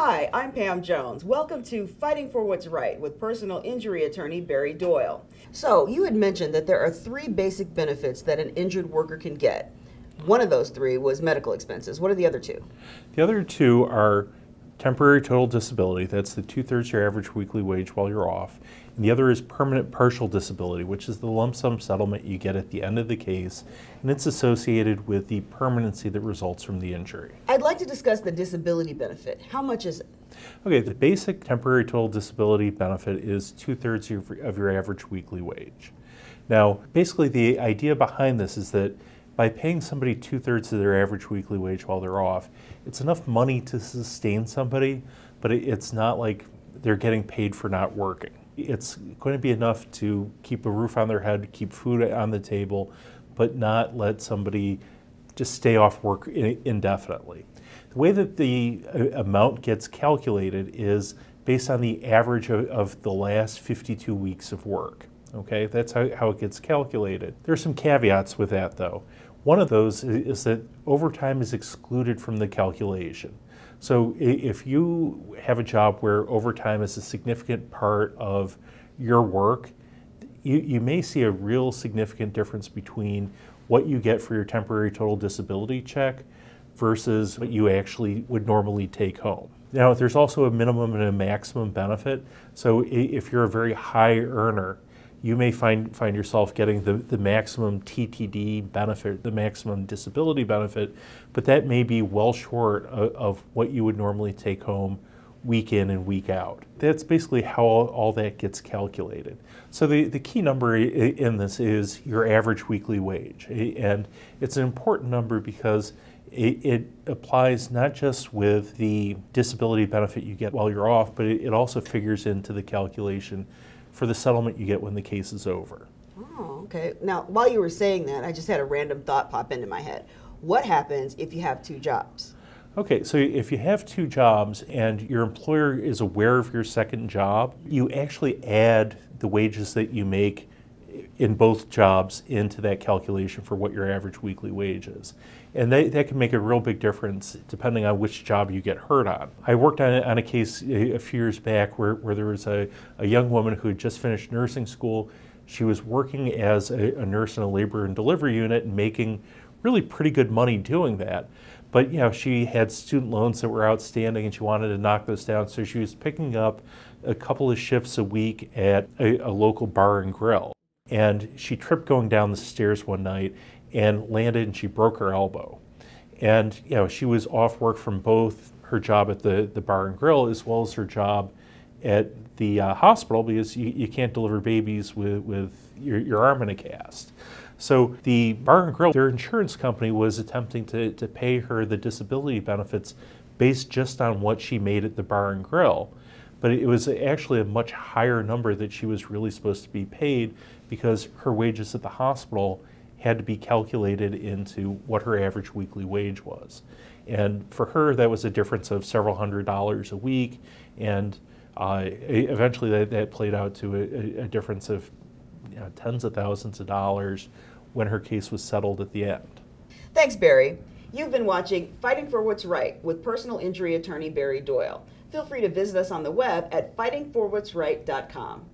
Hi, I'm Pam Jones. Welcome to Fighting for What's Right with personal injury attorney Barry Doyle. So, you had mentioned that there are three basic benefits that an injured worker can get. One of those three was medical expenses. What are the other two? The other two are temporary total disability, that's the two thirds your average weekly wage while you're off. And the other is permanent partial disability, which is the lump sum settlement you get at the end of the case, and it's associated with the permanency that results from the injury. I'd like to discuss the disability benefit. How much is it? Okay, the basic temporary total disability benefit is two thirds of your average weekly wage. Now, basically, the idea behind this is that by paying somebody two thirds of their average weekly wage while they're off, it's enough money to sustain somebody, but it's not like they're getting paid for not working. It's going to be enough to keep a roof on their head, keep food on the table, but not let somebody just stay off work indefinitely. The way that the uh, amount gets calculated is based on the average of, of the last 52 weeks of work. Okay, that's how, how it gets calculated. There are some caveats with that though. One of those is that overtime is excluded from the calculation. So if you have a job where overtime is a significant part of your work, you, you may see a real significant difference between what you get for your temporary total disability check versus what you actually would normally take home. Now, there's also a minimum and a maximum benefit. So if you're a very high earner, you may find, find yourself getting the, the maximum TTD benefit, the maximum disability benefit, but that may be well short of, of, what you would normally take home week in and week out. That's basically how all, all that gets calculated. So the, the key number in this is your average weekly wage. And it's an important number because it, it, applies not just with the disability benefit you get while you're off, but it, it also figures into the calculation for the settlement you get when the case is over. Oh, okay. Now, while you were saying that, I just had a random thought pop into my head. What happens if you have two jobs? Okay, so if you have two jobs and your employer is aware of your second job, you actually add the wages that you make in both jobs into that calculation for what your average weekly wage is. And that, that can make a real big difference depending on which job you get hurt on. I worked on, on a case a, few years back where, where there was a, a young woman who had just finished nursing school. She was working as a, a nurse in a labor and delivery unit and making really pretty good money doing that. But you know, she had student loans that were outstanding and she wanted to knock those down. So she was picking up a couple of shifts a week at a, a local bar and grill and she tripped going down the stairs one night and landed and she broke her elbow. And you know, she was off work from both her job at the, the bar and grill as well as her job at the uh, hospital because you, you can't deliver babies with, with your, your arm in a cast. So the bar and grill, their insurance company was attempting to, to pay her the disability benefits based just on what she made at the bar and grill. But it was actually a much higher number that she was really supposed to be paid because her wages at the hospital had to be calculated into what her average weekly wage was. And for her, that was a difference of several hundred dollars a week. And uh, eventually that, that, played out to a, a difference of you know, tens of thousands of dollars when her case was settled at the end. Thanks, Barry. You've been watching Fighting for What's Right with personal injury attorney Barry Doyle. Feel free to visit us on the web at fightingforwhat'sright.com.